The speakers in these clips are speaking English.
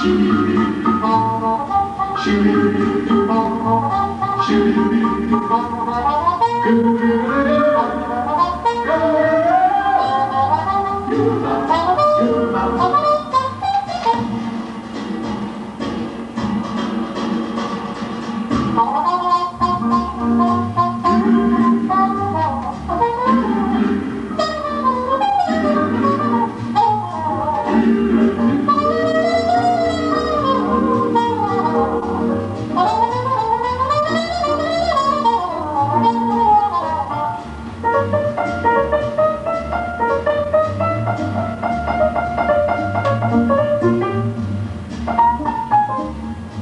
Shimmy, shimmy, shimmy, shimmy, shimmy.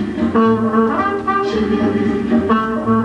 Thank you.